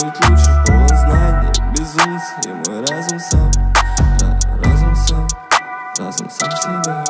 быть лучше полон знаний. Безумцы и мой разум сам. Разум сам, разум сам себя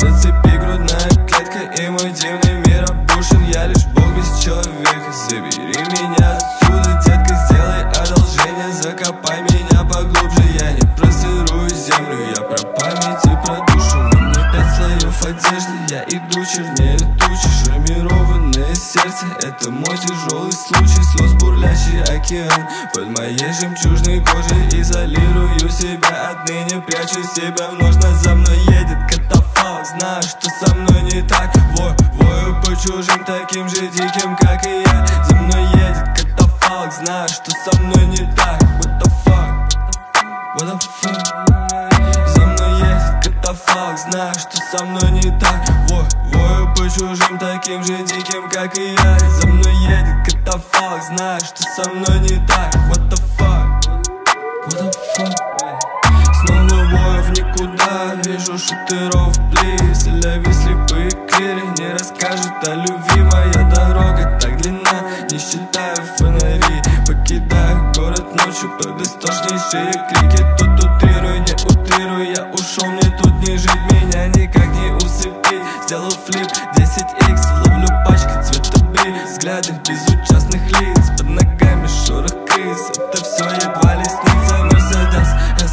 На цепи грудная клетка и мой дивный мир опушен Я лишь бог без человека, забери меня отсюда Детка, сделай одолжение, закопай меня поглубже Я не просырую землю, я про память и про душу На мне пять слоев одежды, я иду чернее тучи Шармированный сердце Это мой тяжелый случай, слез бурлящий океан Под моей жемчужной кожей. Изолирую себя Отныне прячу себя. В нож, за мной едет катафалк. Знаю, что со мной не так, вою, вою по чужим Таким же диким, как и я. За мной едет катафалк, знаю, что со мной не так. What the fuck, what the fuck? За мной едет катафалк, знаю, что со мной не так. Вою, вою по чужим, таким же диким, как и я. За мной едет катафалк, знаю, что со мной не так? What the fuck, what the fuck? Снова в никуда, вижу шутеров плиз Ляви слепые клири, не расскажет о любви. Моя дорога так длинна, не считая фонари Покидаю город ночью под истошнейшие крики. Тут утрирую, не утрирую, я ушел, мне не жить Меня никак не усыпить, сделал флип 10x Ловлю пачки цвета бри, взгляды безучастных лиц Под ногами шорох крыс, это все едва ли снится Мерседес,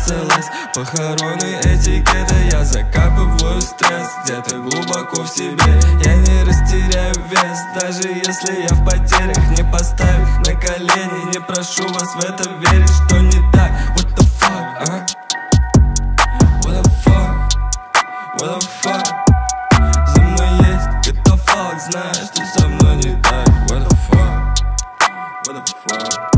СЛС, похоронный этикета Я закапываю стресс. Где-то глубоко в себе Я не растеряю вес, даже если я в потерях Не поставив на колени, не прошу вас в это верить Что не так, катафалк, знаю, что со мной не так What the fuck, what the fuck